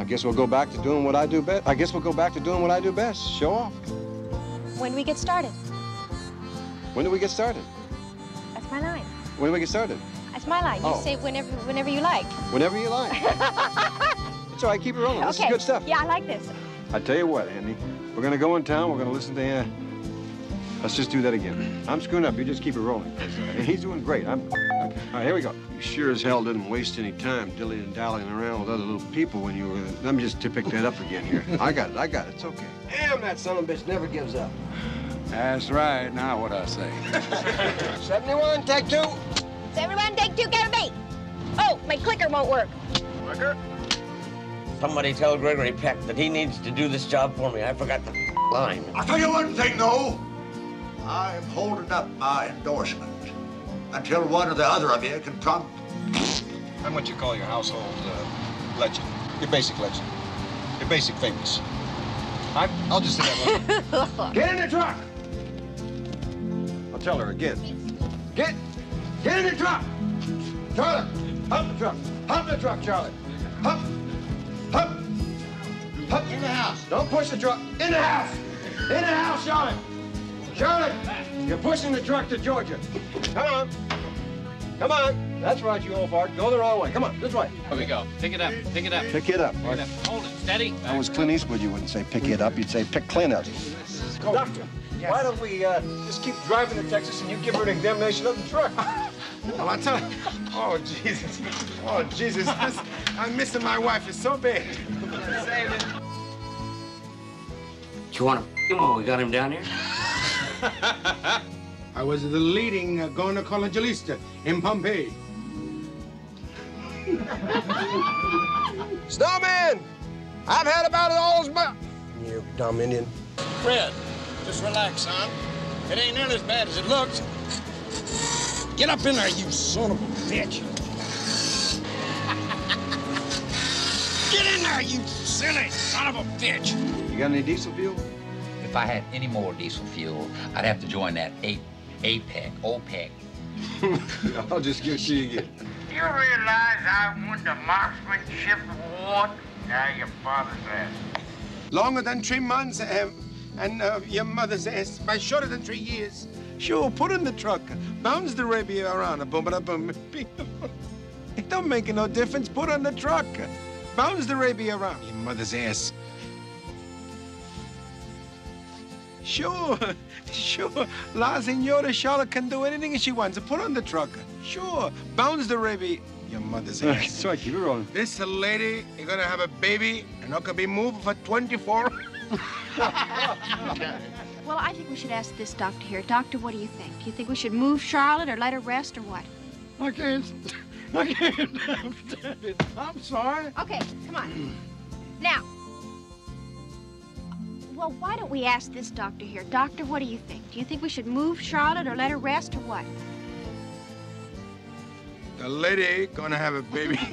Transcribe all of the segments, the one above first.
I guess we'll go back to doing what I do best. I guess we'll go back to doing what I do best. Show off. When do we get started? When do we get started? That's my line. When do we get started? That's my line. You Oh. say whenever whenever you like. Whenever you like. it's all right. Keep it rolling. This okay. is good stuff. Yeah, I like this. I tell you what, Andy. We're gonna go in town. We're gonna listen to. Uh, let's just do that again. I'm screwing up. You just keep it rolling. he's doing great. I'm. All right, here we go. You sure as hell didn't waste any time dilly and dallying around with other little people when you were. Let me just to pick that up again here. I got it. I got it. It's okay. Damn, that son of a bitch never gives up. That's right. Now what I say. 71, take two. So everyone take two care of me. Oh, my clicker won't work. Clicker? Somebody tell Gregory Peck that he needs to do this job for me. I forgot the line. I'll tell you one thing, though. I'm holding up my endorsement until one or the other of you can come. I'm what you call your household uh, legend. Your basic legend. Your basic famous. I, I'll just say that one. Get in the truck. I'll tell her again. Get, get in the truck. Charlie, hump the truck. Hump the truck, Charlie. Hump, hump, hump. In the house. Don't push the truck. In the house. In the house, Charlie. Charlie, you're pushing the truck to Georgia. Come on. Come on. That's right, you old fart. Go the wrong way. Come on, this way. Here we go. Pick it up. Pick it up. Pick it up. Pick it up. Hold it. Steady. That was Clint Eastwood. You wouldn't say pick it up. You'd say pick Clint up. Doctor, why don't we uh, just keep driving to Texas and you give her an examination of the truck? Well, I tell you, oh, Jesus. Oh, Jesus. This, I'm missing my wife. It's so bad. You want to when we got him down here? I was the leading gynecologist in Pompeii. Snowman! I've had about it all as much. You dumb Indian. Fred, just relax, son. It ain't nearly as bad as it looks. Get up in there, you son of a bitch. Get in there, you silly son of a bitch. You got any diesel fuel? If I had any more diesel fuel, I'd have to join that A- APEC, OPEC. I'll just give it to you again. You realize I won the marksmanship award? Now your father's ass. Longer than three months, um, and uh, your mother's ass by shorter than three years. Sure, put in the truck. Bounce the rabia around. Boom, ba, boom. It don't make no difference. Put on the truck. Bounce the rabia around. Your mother's ass. Sure, sure. La Senora Charlotte can do anything she wants. Put on the truck. Sure. Bounce the rabia. Your mother's ass. That's right. Keep it rolling. This lady is gonna have a baby and not gonna be moved for 24. Well, I think we should ask this doctor here. Doctor, what do you think? You think we should move Charlotte or let her rest or what? I can't. I can't stand it. I'm sorry. Okay, come on. Now. Well, why don't we ask this doctor here? Doctor, what do you think? Do you think we should move Charlotte or let her rest or what? The lady gonna have a baby.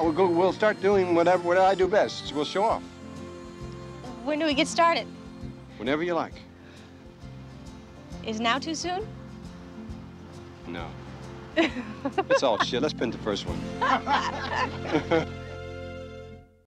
We'll go. We'll start doing whatever what I do best. We'll show off When do we get started? whenever you like. Is now too soon? No. It's all shit. Let's pin the first one.